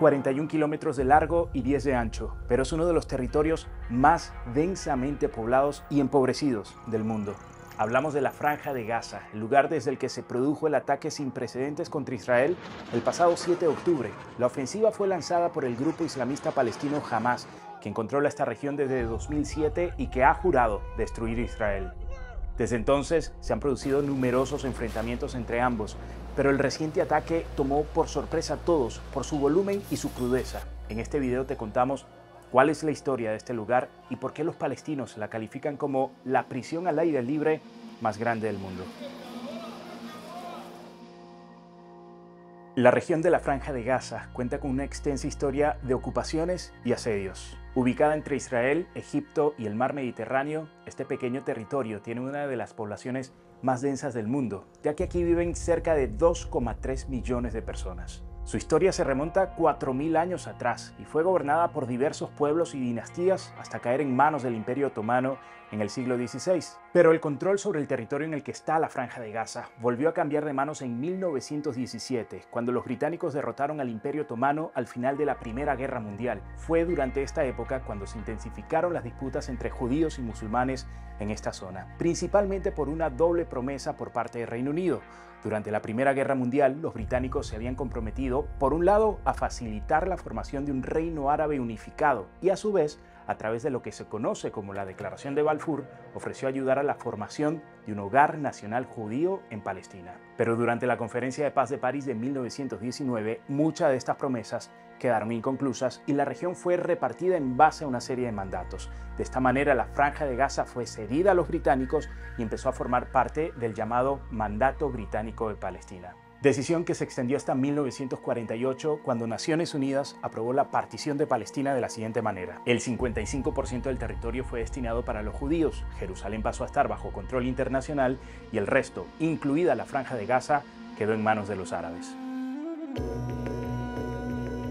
41 kilómetros de largo y 10 de ancho, pero es uno de los territorios más densamente poblados y empobrecidos del mundo. Hablamos de la Franja de Gaza, el lugar desde el que se produjo el ataque sin precedentes contra Israel el pasado 7 de octubre. La ofensiva fue lanzada por el grupo islamista palestino Hamas, quien controla esta región desde 2007 y que ha jurado destruir Israel. Desde entonces se han producido numerosos enfrentamientos entre ambos, pero el reciente ataque tomó por sorpresa a todos por su volumen y su crudeza. En este video te contamos cuál es la historia de este lugar y por qué los palestinos la califican como la prisión al aire libre más grande del mundo. La región de la Franja de Gaza cuenta con una extensa historia de ocupaciones y asedios. Ubicada entre Israel, Egipto y el mar Mediterráneo, este pequeño territorio tiene una de las poblaciones más densas del mundo, ya que aquí viven cerca de 2,3 millones de personas. Su historia se remonta 4.000 años atrás y fue gobernada por diversos pueblos y dinastías hasta caer en manos del Imperio Otomano en el siglo XVI. Pero el control sobre el territorio en el que está la Franja de Gaza volvió a cambiar de manos en 1917, cuando los británicos derrotaron al Imperio Otomano al final de la Primera Guerra Mundial. Fue durante esta época cuando se intensificaron las disputas entre judíos y musulmanes en esta zona, principalmente por una doble promesa por parte del Reino Unido. Durante la Primera Guerra Mundial, los británicos se habían comprometido, por un lado, a facilitar la formación de un reino árabe unificado y a su vez, a través de lo que se conoce como la Declaración de Balfour, ofreció ayudar a la formación de un hogar nacional judío en Palestina. Pero durante la Conferencia de Paz de París de 1919, muchas de estas promesas quedaron inconclusas y la región fue repartida en base a una serie de mandatos. De esta manera, la Franja de Gaza fue cedida a los británicos y empezó a formar parte del llamado Mandato Británico de Palestina. Decisión que se extendió hasta 1948 cuando Naciones Unidas aprobó la partición de Palestina de la siguiente manera. El 55% del territorio fue destinado para los judíos, Jerusalén pasó a estar bajo control internacional y el resto, incluida la Franja de Gaza, quedó en manos de los árabes.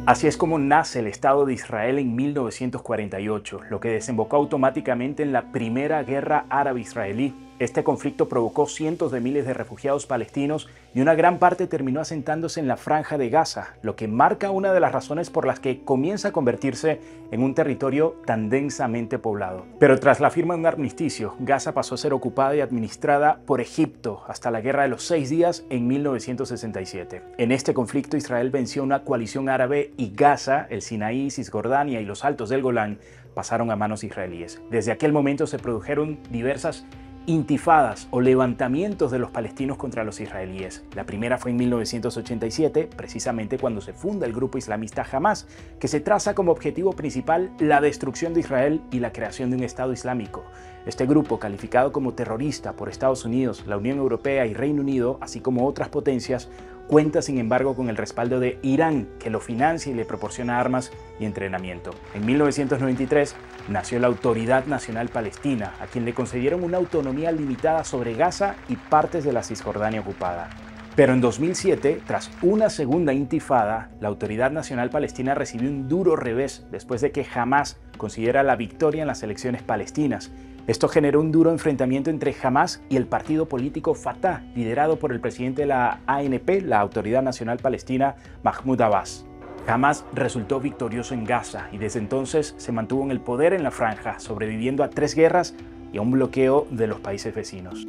Así es como nace el Estado de Israel en 1948, lo que desembocó automáticamente en la Primera Guerra Árabe-Israelí, este conflicto provocó cientos de miles de refugiados palestinos y una gran parte terminó asentándose en la franja de Gaza, lo que marca una de las razones por las que comienza a convertirse en un territorio tan densamente poblado. Pero tras la firma de un armisticio, Gaza pasó a ser ocupada y administrada por Egipto hasta la Guerra de los Seis Días en 1967. En este conflicto Israel venció una coalición árabe y Gaza, el Sinaí, Cisjordania y los Altos del Golán pasaron a manos israelíes. Desde aquel momento se produjeron diversas intifadas o levantamientos de los palestinos contra los israelíes. La primera fue en 1987, precisamente cuando se funda el grupo islamista Hamas, que se traza como objetivo principal la destrucción de Israel y la creación de un Estado islámico. Este grupo, calificado como terrorista por Estados Unidos, la Unión Europea y Reino Unido, así como otras potencias, cuenta sin embargo con el respaldo de Irán, que lo financia y le proporciona armas y entrenamiento. En 1993 nació la Autoridad Nacional Palestina, a quien le concedieron una autonomía limitada sobre Gaza y partes de la Cisjordania ocupada. Pero en 2007, tras una segunda intifada, la Autoridad Nacional Palestina recibió un duro revés después de que jamás consiguiera la victoria en las elecciones palestinas esto generó un duro enfrentamiento entre Hamas y el partido político Fatah, liderado por el presidente de la ANP, la Autoridad Nacional Palestina, Mahmoud Abbas. Hamas resultó victorioso en Gaza y desde entonces se mantuvo en el poder en la franja, sobreviviendo a tres guerras y a un bloqueo de los países vecinos.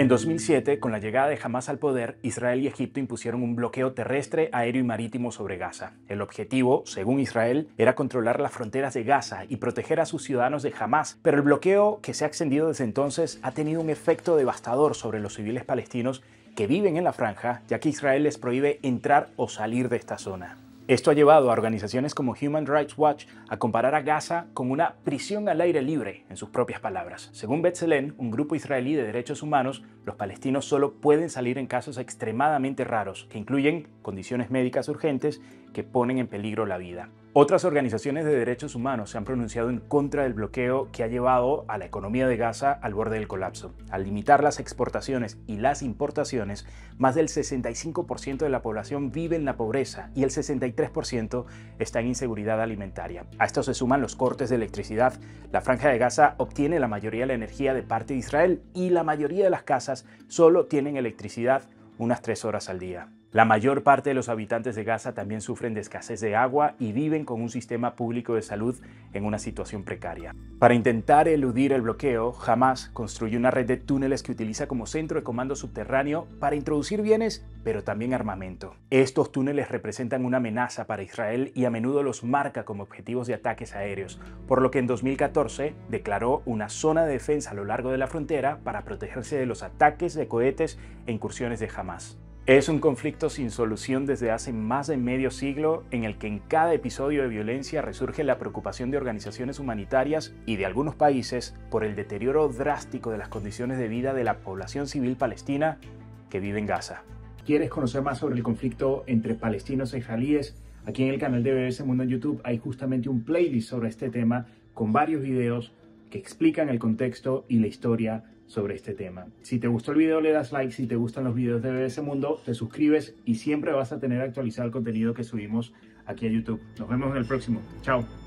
En 2007, con la llegada de Hamas al poder, Israel y Egipto impusieron un bloqueo terrestre, aéreo y marítimo sobre Gaza. El objetivo, según Israel, era controlar las fronteras de Gaza y proteger a sus ciudadanos de Hamas, pero el bloqueo que se ha extendido desde entonces ha tenido un efecto devastador sobre los civiles palestinos que viven en la franja, ya que Israel les prohíbe entrar o salir de esta zona. Esto ha llevado a organizaciones como Human Rights Watch a comparar a Gaza con una prisión al aire libre, en sus propias palabras. Según B'Tselem, un grupo israelí de derechos humanos, los palestinos solo pueden salir en casos extremadamente raros, que incluyen condiciones médicas urgentes que ponen en peligro la vida. Otras organizaciones de derechos humanos se han pronunciado en contra del bloqueo que ha llevado a la economía de Gaza al borde del colapso. Al limitar las exportaciones y las importaciones, más del 65% de la población vive en la pobreza y el 63% está en inseguridad alimentaria. A esto se suman los cortes de electricidad. La franja de Gaza obtiene la mayoría de la energía de parte de Israel y la mayoría de las casas solo tienen electricidad unas tres horas al día. La mayor parte de los habitantes de Gaza también sufren de escasez de agua y viven con un sistema público de salud en una situación precaria. Para intentar eludir el bloqueo, Hamas construye una red de túneles que utiliza como centro de comando subterráneo para introducir bienes, pero también armamento. Estos túneles representan una amenaza para Israel y a menudo los marca como objetivos de ataques aéreos, por lo que en 2014 declaró una zona de defensa a lo largo de la frontera para protegerse de los ataques de cohetes e incursiones de Hamas. Es un conflicto sin solución desde hace más de medio siglo en el que en cada episodio de violencia resurge la preocupación de organizaciones humanitarias y de algunos países por el deterioro drástico de las condiciones de vida de la población civil palestina que vive en Gaza. ¿Quieres conocer más sobre el conflicto entre palestinos e israelíes? Aquí en el canal de BBC Mundo en YouTube hay justamente un playlist sobre este tema con varios videos que explican el contexto y la historia sobre este tema. Si te gustó el video le das like, si te gustan los videos de BBC Mundo te suscribes y siempre vas a tener actualizado el contenido que subimos aquí a YouTube. Nos vemos en el próximo. Chao.